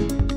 you